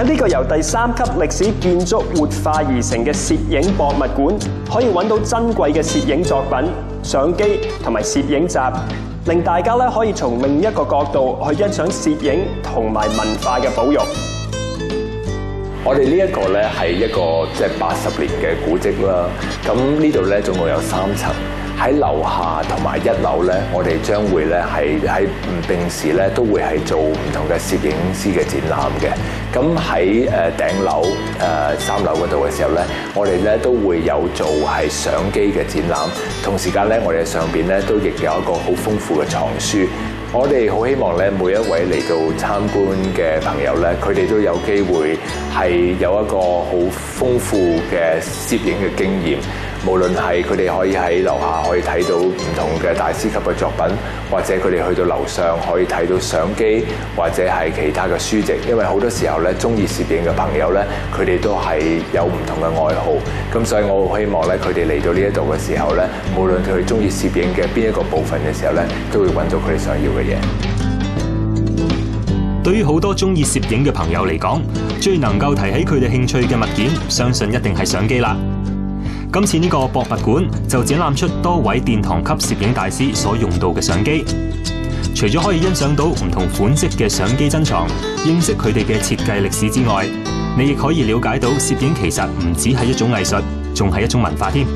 喺呢個由第三級歷史建築活化而成嘅攝影博物館，可以揾到珍貴嘅攝影作品、相機同埋攝影集，令大家咧可以從另一個角度去欣賞攝影同埋文化嘅保育。我哋呢一個咧係一個即係八十年嘅古蹟啦。咁呢度咧總共有三層，喺樓下同埋一樓咧，我哋將會咧係喺唔定時咧都會係做唔同嘅攝影師嘅展覽嘅。咁喺誒頂樓誒三樓嗰度嘅時候咧，我哋咧都會有做係相機嘅展覽，同時間咧我哋上邊咧都亦有一個好豐富嘅藏書。我哋好希望咧，每一位嚟到參觀嘅朋友咧，佢哋都有機會係有一個好豐富嘅攝影嘅經驗。無論係佢哋可以喺樓下可以睇到唔同嘅大師級嘅作品，或者佢哋去到樓上可以睇到相機，或者係其他嘅書籍。因為好多時候咧，中意攝影嘅朋友咧，佢哋都係有唔同嘅愛好。咁所以我好希望咧，佢哋嚟到呢一度嘅時候咧，無論佢中意攝影嘅邊一個部分嘅時候咧，都會揾到佢哋想要嘅嘢。對於好多中意攝影嘅朋友嚟講，最能夠提起佢哋興趣嘅物件，相信一定係相機啦。今次呢個博物館就展覽出多位殿堂級攝影大师所用到嘅相機，除咗可以欣賞到唔同款式嘅相機珍藏，認識佢哋嘅設計歷史之外，你亦可以了解到攝影其實唔只係一種藝術，仲係一種文化添。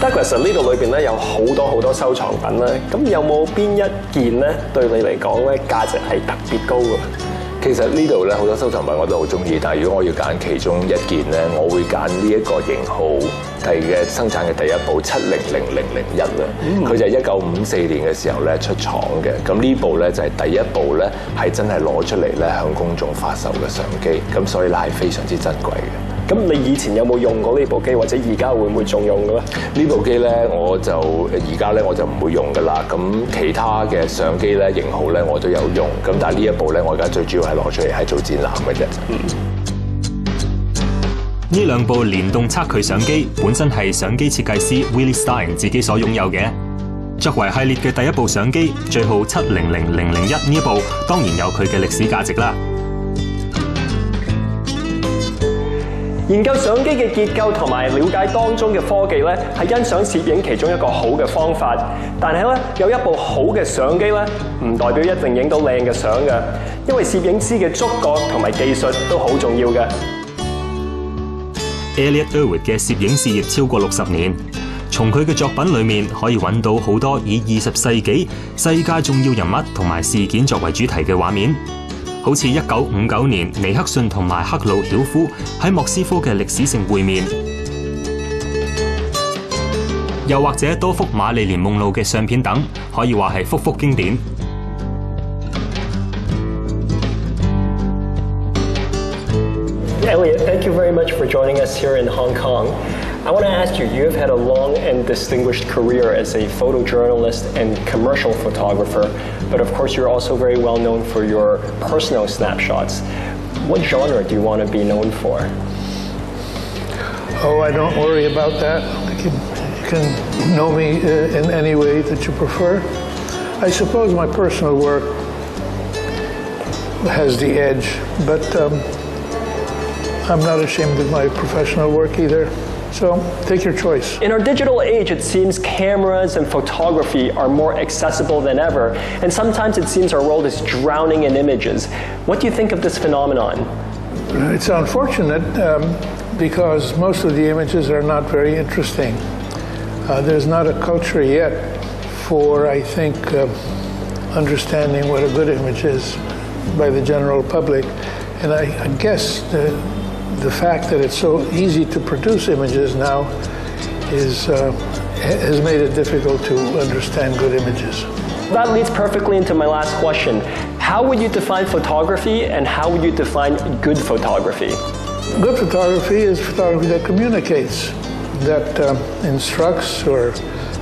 Douglas 呢度裏邊咧有好多好多收藏品啦，咁有冇邊一件咧對你嚟講咧價值係特別高嘅？其實呢度咧好多收藏品我都好中意，但係如果我要揀其中一件咧，我會揀呢一個型號係嘅生產嘅第一部七零零零零一啦。佢就係一九五四年嘅時候咧出廠嘅。咁呢部咧就係第一部咧係真係攞出嚟咧向公眾發售嘅相機，咁所以咧係非常之珍貴嘅。咁你以前有冇用過呢部機，或者而家會唔會仲用嘅咧？呢部機咧我就而家咧我就唔會用噶啦。咁其他嘅相機咧型號咧我都有用。咁但係呢一部咧我而家最主要係攞出嚟係做展覽嘅啫。呢兩部連動測距相機本身係相機設計師 Willie Stein 自己所擁有嘅。作為系列嘅第一部相機，最號七零零零零一呢一部，當然有佢嘅歷史價值啦。研究相機嘅結構同埋了解當中嘅科技咧，係欣賞攝影其中一個好嘅方法。但係咧，有一部好嘅相機咧，唔代表一定影到靚嘅相嘅，因為攝影師嘅觸覺同埋技術都好重要嘅。Elliott Erwitt 嘅攝影事業超過六十年，從佢嘅作品裏面可以揾到好多以二十世紀世界重要人物同埋事件作為主題嘅畫面。好似一九五九年尼克遜同埋克魯曉夫喺莫斯科嘅歷史性會面，又或者多幅瑪麗蓮夢露嘅相片等，可以話係幅幅經典。Elliot, thank you very much for joining us here in Hong Kong. I want to ask you, you have had a long and distinguished career as a photojournalist and commercial photographer, but of course you're also very well known for your personal snapshots. What genre do you want to be known for? Oh, I don't worry about that. You can, know me uh, in any way that you prefer. I suppose my personal work has the edge, but um, I'm not ashamed of my professional work either. So take your choice. In our digital age, it seems cameras and photography are more accessible than ever, and sometimes it seems our world is drowning in images. What do you think of this phenomenon? It's unfortunate um, because most of the images are not very interesting. Uh, there's not a culture yet for, I think, uh, understanding what a good image is by the general public. And I, I guess the, the fact that it's so easy to produce images now is, uh, has made it difficult to understand good images. That leads perfectly into my last question. How would you define photography, and how would you define good photography? Good photography is photography that communicates that um, instructs or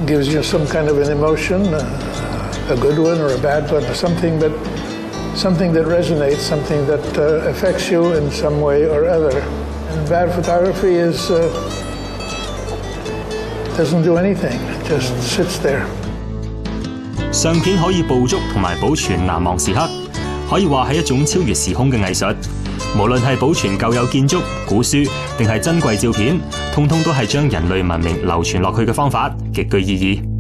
gives you some kind of an emotion, uh, a good one or a bad one, or something that something that resonates, something that uh, affects you in some way or other. And bad photography is uh, doesn't do anything; it just sits there. 相片可以捕捉同埋保存难忘时刻，可以话系一种超越时空嘅艺术。无论系保存旧有建筑、古书，定系珍贵照片，通通都系将人类文明流传落去嘅方法，极具意义。